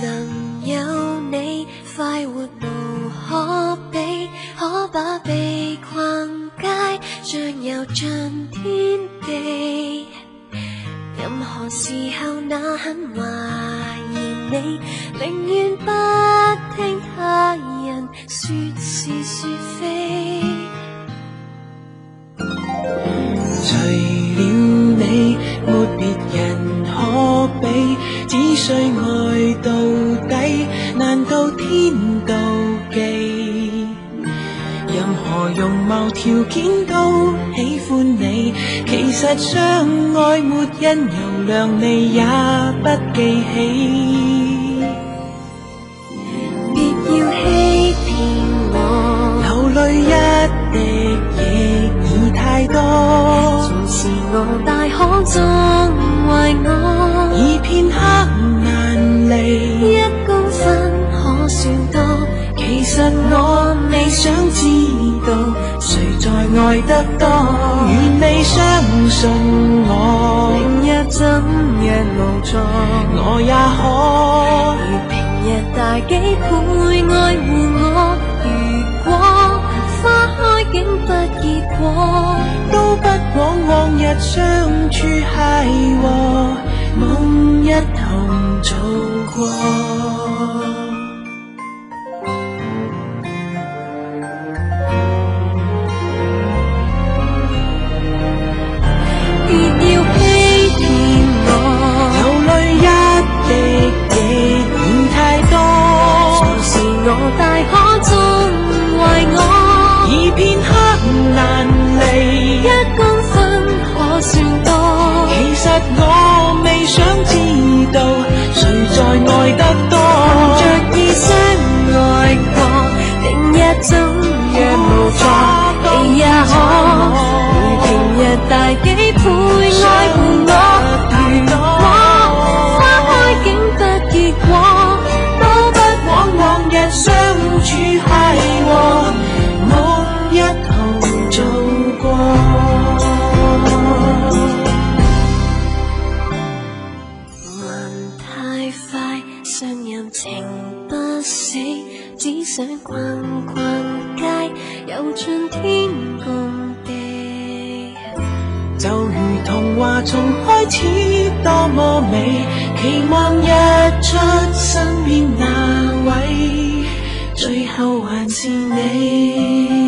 能有你，快活无可比，可把被困街，像游尽天地。任何时候那很怀疑你，宁愿不。不听他人说是说非，除了你，没别人可比。只需爱到底，难道天妒忌。任何容貌条件都喜欢你，其实相爱没因由，量你也不记起。要欺骗我，流泪一滴亦已太多。纵是我大可葬坏我，已片刻万里，一公分可算多，其实我未想知道谁在爱得多。愿你相信我，明日怎样无助，我也可。几倍爱护我，如果花开竟不结果，都不枉往日相处系和。在你也可，如平日大几倍爱护我。如果花开竟不结果，都不枉往日相处谐和，我一同走过。问太快，信任情不死，只想逛逛街。有尽天共地，就如童话从开始多么美，期望日出身边那位，最后还是你。